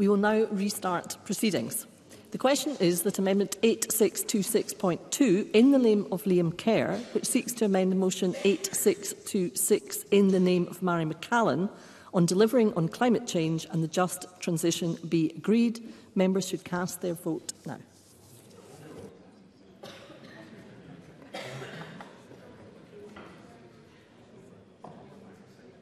We will now restart proceedings. The question is that Amendment 8626.2 in the name of Liam Kerr, which seeks to amend the motion 8626 in the name of Mary McCallan on delivering on climate change and the just transition be agreed. Members should cast their vote now.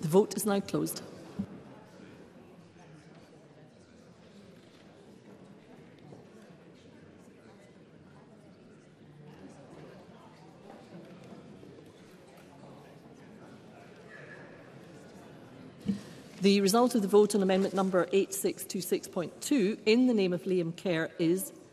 The vote is now closed. The result of the vote on amendment number 8626.2 in the name of Liam Kerr is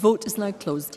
Vote is now closed.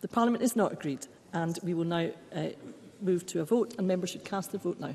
The Parliament is not agreed and we will now uh, move to a vote, and members should cast their vote now.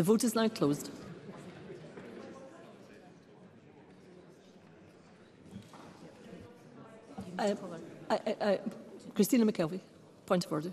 The vote is now closed. Uh, I, uh, I, uh, uh, Christina McKelvey, point of order.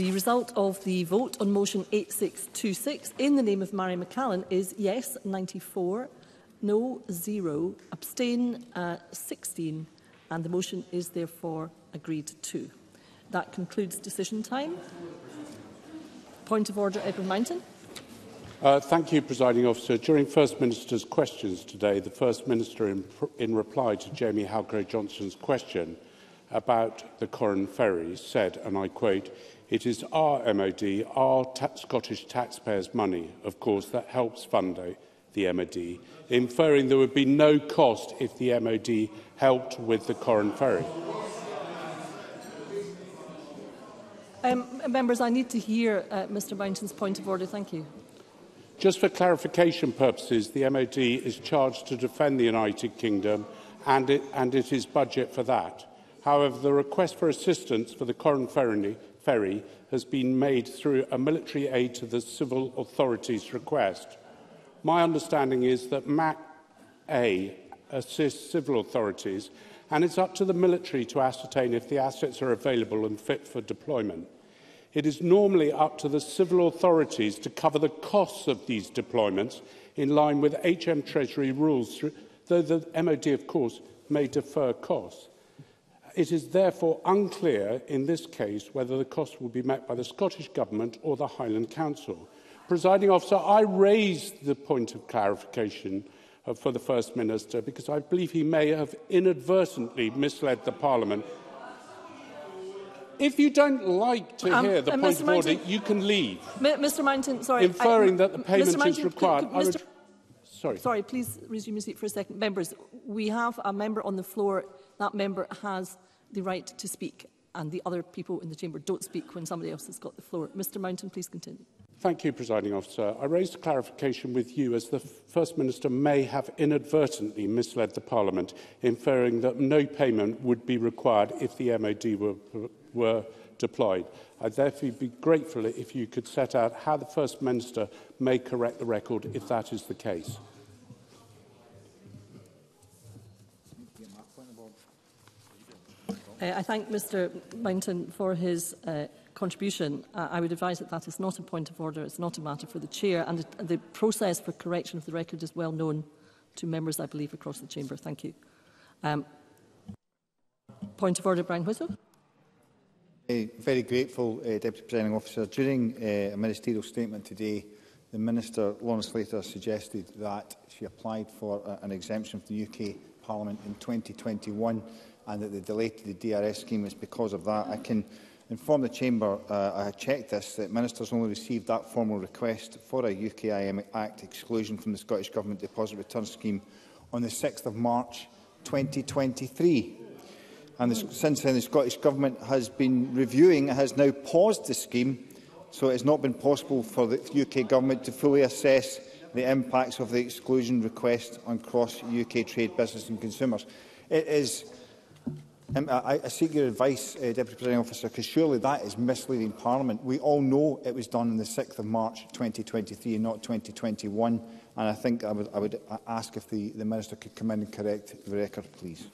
The result of the vote on motion 8626 in the name of Mary McCallan is yes 94, no 0, abstain uh, 16 and the motion is therefore agreed to. That concludes decision time. Point of order, Edward Mountain. Uh, thank you, Presiding Officer. During First Minister's questions today, the First Minister, in, in reply to Jamie Halgrave Johnson's question about the Corran ferries, said, and I quote, It is our MOD, our ta Scottish taxpayers' money, of course, that helps fund the MOD, inferring there would be no cost if the MOD helped with the Corran Ferry. Um, members, I need to hear uh, Mr Mountain's point of order. Thank you. Just for clarification purposes, the MOD is charged to defend the United Kingdom and it, and it is budget for that. However, the request for assistance for the Corran Ferry ferry has been made through a military aid to the civil authorities request. My understanding is that MAC A assists civil authorities and it's up to the military to ascertain if the assets are available and fit for deployment. It is normally up to the civil authorities to cover the costs of these deployments in line with HM Treasury rules, though the MOD, of course, may defer costs. It is therefore unclear in this case whether the cost will be met by the Scottish Government or the Highland Council. Presiding officer, I raised the point of clarification uh, for the First Minister because I believe he may have inadvertently misled the Parliament. If you don't like to um, hear the uh, point Mr. of Mountain, order, you can leave. M Mr Mountain, sorry. Inferring I, that the payment Mr. Mountain, is required. Could, could Mr. Sorry. Sorry, please resume your seat for a second. Members, we have a member on the floor that member has the right to speak and the other people in the chamber don't speak when somebody else has got the floor. Mr Mountain, please continue. Thank you, Presiding Officer. I raised a clarification with you as the First Minister may have inadvertently misled the Parliament, inferring that no payment would be required if the MOD were, were deployed. I'd therefore be grateful if you could set out how the First Minister may correct the record if that is the case. Uh, I thank Mr Mountain for his uh, contribution. Uh, I would advise that that is not a point of order. It's not a matter for the Chair. And it, the process for correction of the record is well known to members, I believe, across the Chamber. Thank you. Um, point of order, Brian Whistle. I'm very grateful, uh, Deputy Presiding Officer. During uh, a ministerial statement today, the Minister, Lawrence Slater, suggested that she applied for a, uh, an exemption from the UK Parliament in 2021 and that the delay to the DRS scheme is because of that. I can inform the Chamber, uh, I checked this, that Ministers only received that formal request for a UKIM Act exclusion from the Scottish Government Deposit Return Scheme on the 6th of March 2023. And the, since then, the Scottish Government has been reviewing, has now paused the scheme, so it has not been possible for the UK Government to fully assess the impacts of the exclusion request on cross-UK trade business and consumers. It is Um, I, I seek your advice, uh, Deputy Presiding Officer, because surely that is misleading Parliament. We all know it was done on the 6th of March 2023 and not 2021, and I think I would, I would ask if the, the Minister could come in and correct the record, please.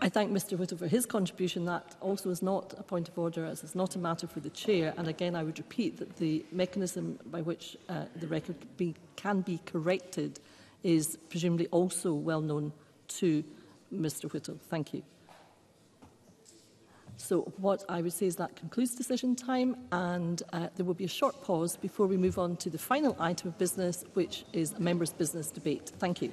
I thank Mr Whittle for his contribution. That also is not a point of order, as it's not a matter for the Chair. And again, I would repeat that the mechanism by which uh, the record be, can be corrected is presumably also well known to Mr Whittle. Thank you. So what I would say is that concludes decision time and uh, there will be a short pause before we move on to the final item of business, which is a member's business debate. Thank you.